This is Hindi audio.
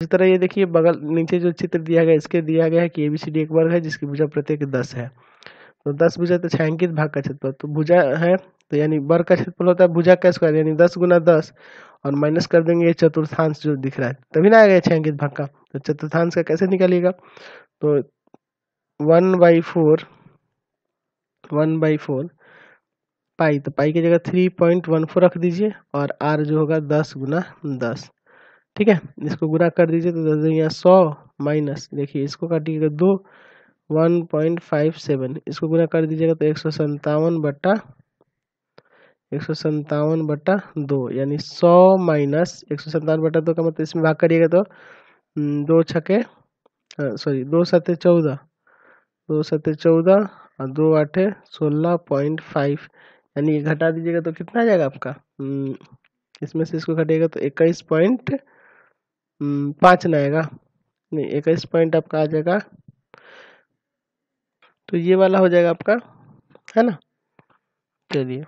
इस तरह ये देखिए, बगल, नीचे जो चित्र दिया गया, इसके दिया गया है कि ए बी सी डी एक वर्ग है, जिसकी भुजा प्रत्येक दस है। तो दस भुजा तो छायांकित भाग का क्षेत्रफल। तो भुजा है तो यानी वर्ग का क्षेत्रफल होता है, भुजा का स्क्वायर यानी दस गुना दस, और माइनस कर देंगे ये चतुर्थांश जो दिख रहा है। तभी ना आएगा छायांकित भाग का। तो चतुर्थांश का कैसे निकालिएगा? तो one by four one by four pi तो पाई की जगह थ्री पॉइंट वन फोर रख दीजिए, और आर जो होगा दस गुना दस। ठीक है? इसको गुना कर दीजिए तो दस यहाँ सौ माइनस देखिए इसको काटिएगा दो वन पॉइंट फाइव सेवन। इसको गुना कर दीजिएगा तो एक सौ संतावन बट्टा एक सौ संतावन बट्टा दो यानी सौ माइनस एक सौ संतावन बट्टा दो का मतलब इसमें भाग करिएगा तो हम्म, दो छके सॉरी दो सत्य चौदह दो सत्य चौदह और दो आठे सोलह पॉइंट फाइव। यानी घटा दीजिएगा तो कितना आ जाएगा आपका? हम्म, इसमें से इसको घटेगा तो इक्कीस पॉइंट पाँच ना आएगा। नहीं इक्कीस पॉइंट आपका आ जाएगा। तो ये वाला हो जाएगा आपका, है ना? चलिए।